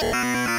Thank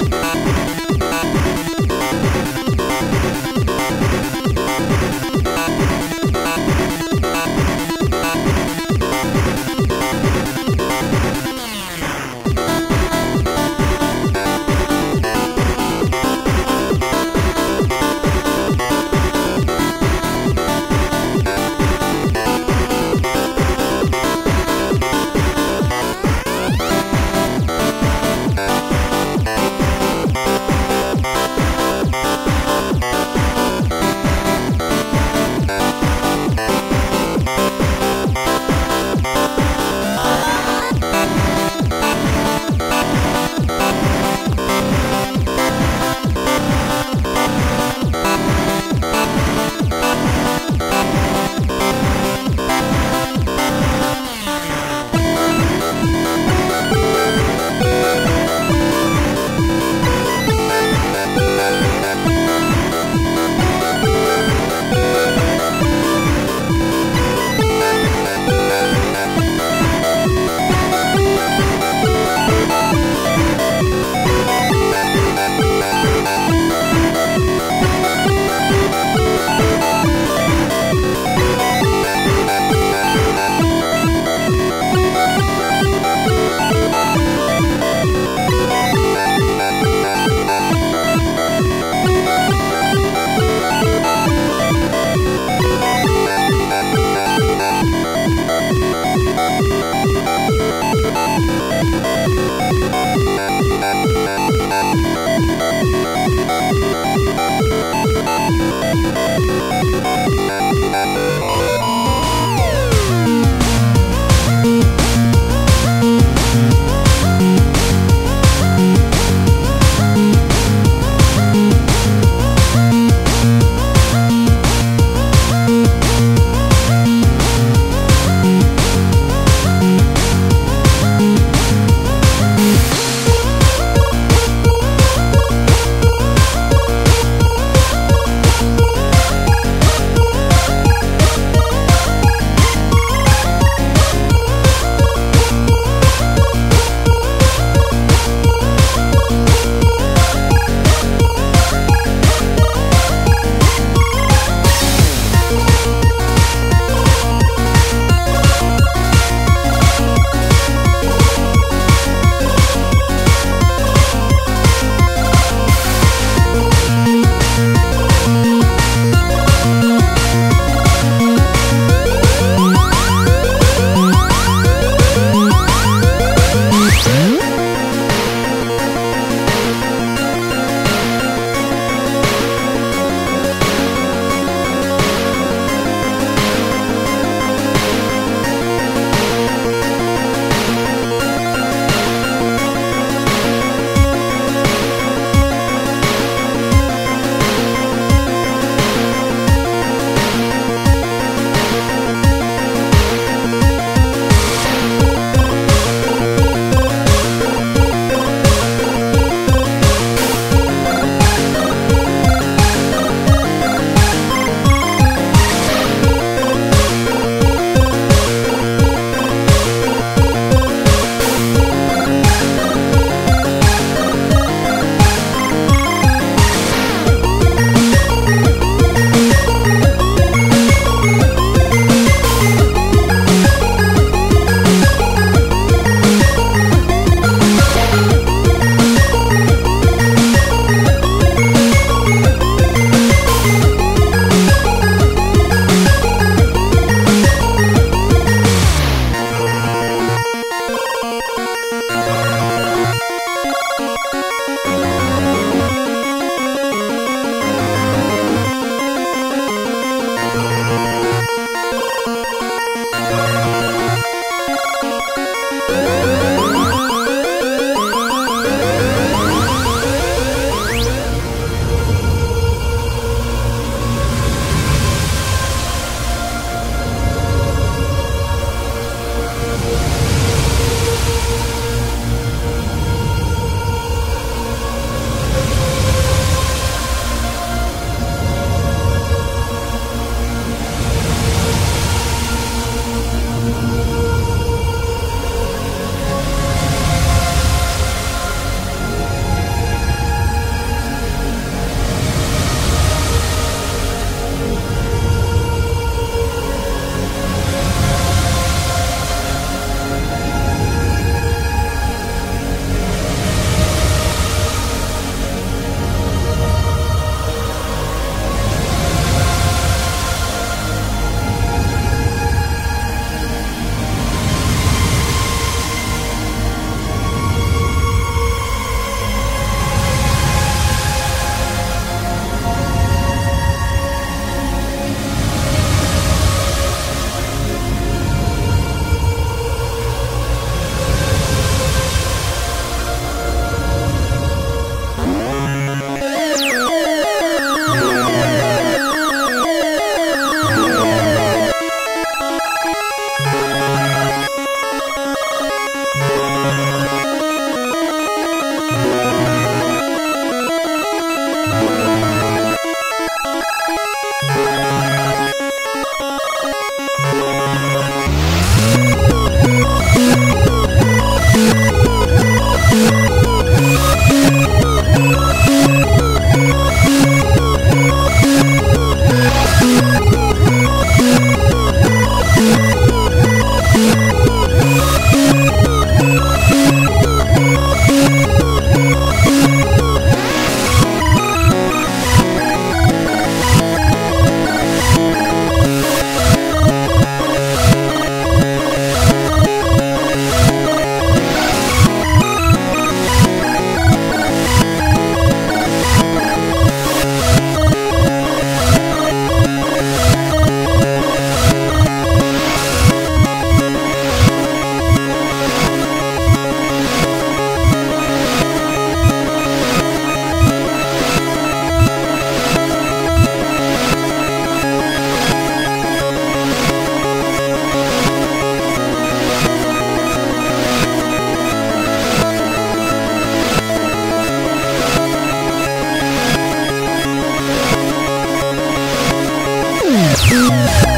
Música